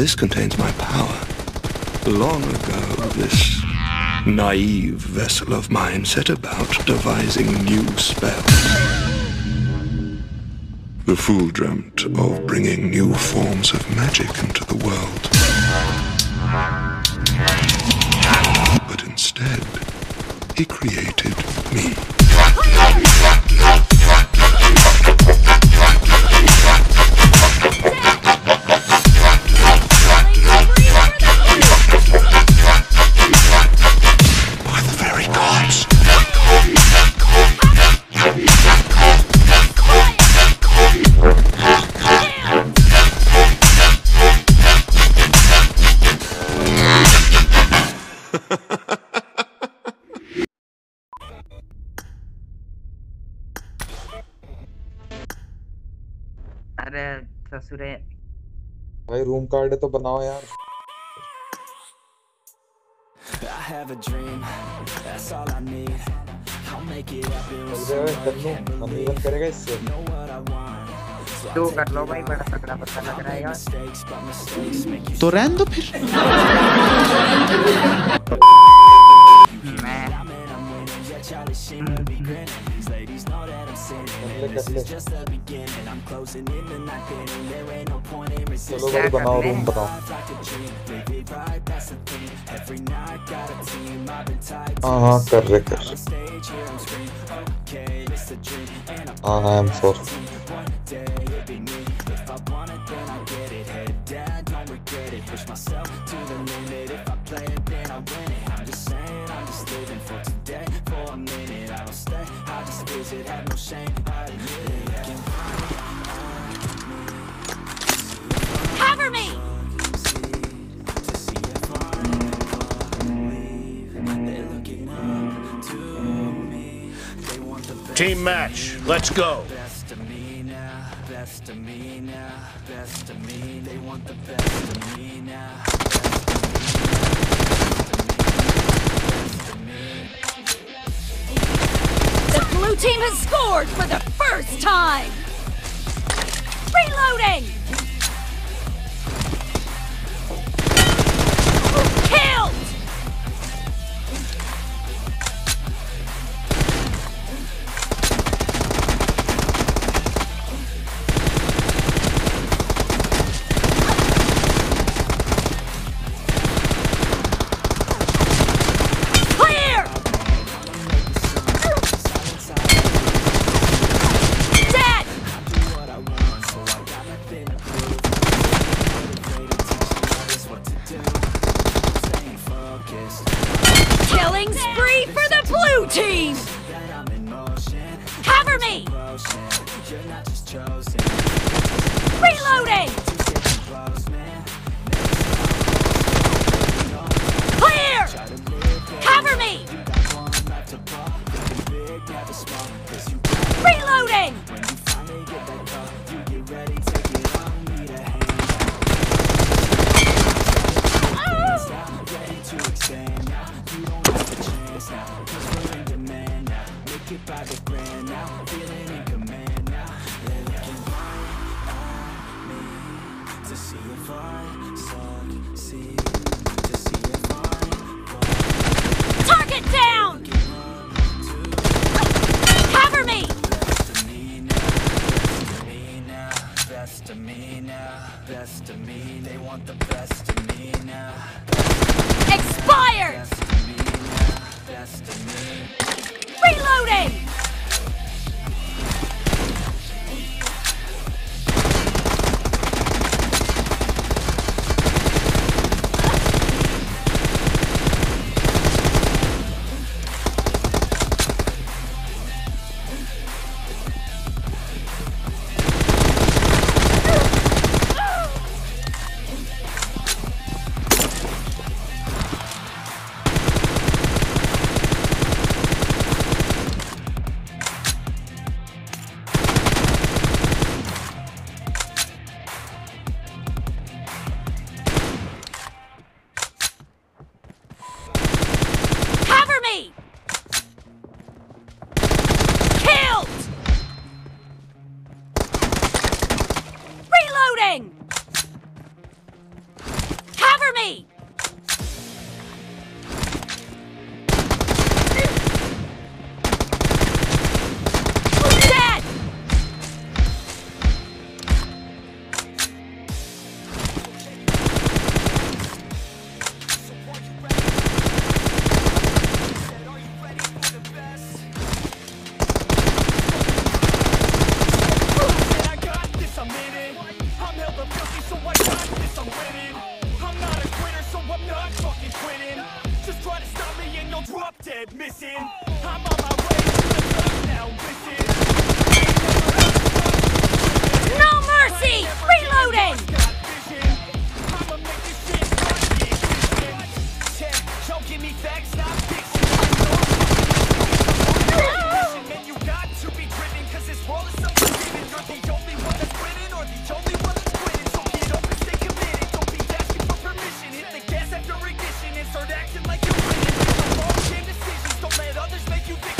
This contains my power. Long ago, this naive vessel of mine set about devising new spells. The fool dreamt of bringing new forms of magic into the world. But instead, he created me. ससुरे भाई room card तो बनाओ यार I have a dream, that's all I need. I'll make it happen with हैं करेगा इससे take कर लो भाई बड़ा तगड़ा पता लग रहा है यार तो रहने दो फिर मैं innocent and this is just the beginning. I'm closing in the night getting there ain't no point in resisting. Every night gotta uh -huh, correct, correct. i'm screaming okay it's a dream and just visit, have no shame. I admit it. You Cover me! to see if I believe. They're looking up to me. They want the best. Team match. Let's go. best of me now, best of me now, best of me. They want the best team has scored for the first time! Reloading! Reloading! Clear! Cover me! Reloading! and start acting like you're winning. Make your own damn decisions. Don't let others make you think.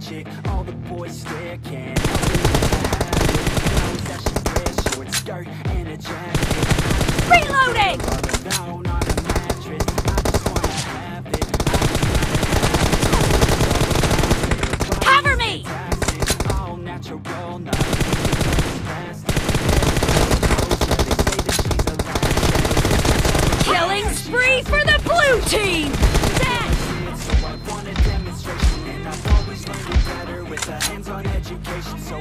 magic All the boys stare, can't Knows that she's short skirt and a jacket. Reloading!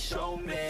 show me.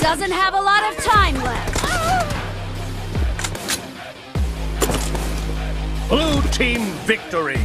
doesn't have a lot of time left. Blue team victory!